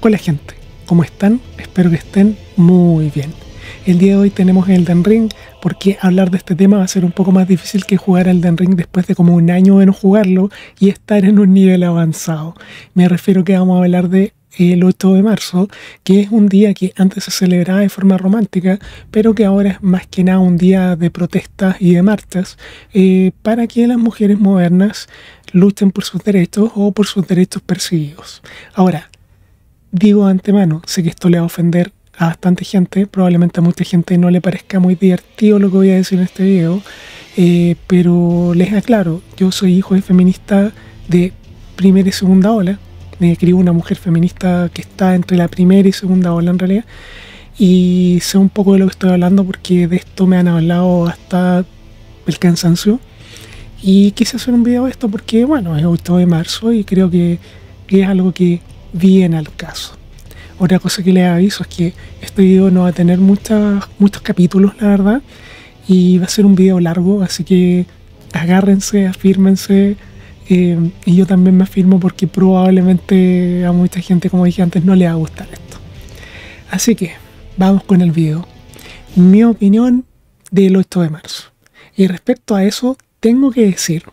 Hola gente, ¿cómo están? Espero que estén muy bien. El día de hoy tenemos Elden Ring, porque hablar de este tema va a ser un poco más difícil que jugar Elden Ring después de como un año de no jugarlo y estar en un nivel avanzado. Me refiero que vamos a hablar de el 8 de marzo, que es un día que antes se celebraba de forma romántica, pero que ahora es más que nada un día de protestas y de marchas eh, para que las mujeres modernas luchen por sus derechos o por sus derechos perseguidos. Ahora, digo antemano, sé que esto le va a ofender a bastante gente, probablemente a mucha gente no le parezca muy divertido lo que voy a decir en este video, eh, pero les aclaro, yo soy hijo de feminista de primera y segunda ola, me crió una mujer feminista que está entre la primera y segunda ola en realidad, y sé un poco de lo que estoy hablando porque de esto me han hablado hasta el cansancio, y quise hacer un video de esto porque, bueno, es 8 de marzo y creo que es algo que viene al caso. Otra cosa que les aviso es que este video no va a tener muchos capítulos, la verdad, y va a ser un video largo, así que agárrense, afírmense, eh, y yo también me afirmo porque probablemente a mucha gente, como dije antes, no le va a gustar esto. Así que vamos con el video. Mi opinión del 8 de marzo. Y respecto a eso, tengo que decir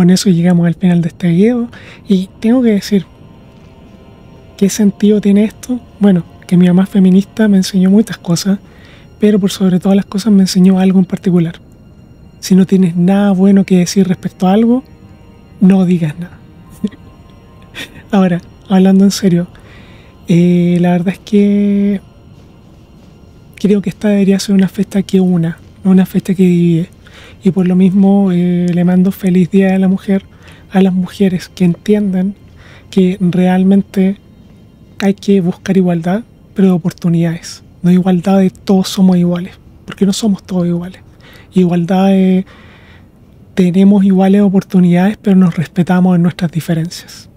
con eso llegamos al final de este video. Y tengo que decir, ¿qué sentido tiene esto? Bueno, que mi mamá feminista me enseñó muchas cosas, pero por sobre todas las cosas me enseñó algo en particular. Si no tienes nada bueno que decir respecto a algo, no digas nada. Ahora, hablando en serio, eh, la verdad es que creo que esta debería ser una fiesta que una, no una fiesta que divide. Y por lo mismo eh, le mando feliz Día de la Mujer a las mujeres que entiendan que realmente hay que buscar igualdad, pero de oportunidades. No igualdad de todos somos iguales, porque no somos todos iguales. Igualdad de tenemos iguales oportunidades, pero nos respetamos en nuestras diferencias.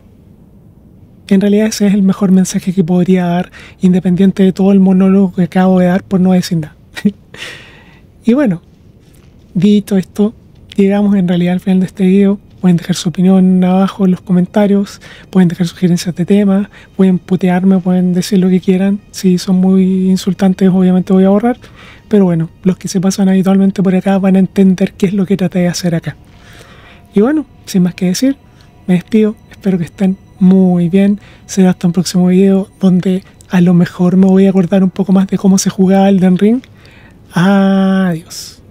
En realidad ese es el mejor mensaje que podría dar, independiente de todo el monólogo que acabo de dar por no decir nada. y bueno, dicho esto, llegamos en realidad al final de este video. Pueden dejar su opinión abajo en los comentarios, pueden dejar sugerencias de temas, pueden putearme, pueden decir lo que quieran. Si son muy insultantes, obviamente voy a borrar. Pero bueno, los que se pasan habitualmente por acá van a entender qué es lo que traté de hacer acá. Y bueno, sin más que decir, me despido. Espero que estén muy bien. Será hasta un próximo video donde a lo mejor me voy a acordar un poco más de cómo se jugaba el Den Ring. Adiós.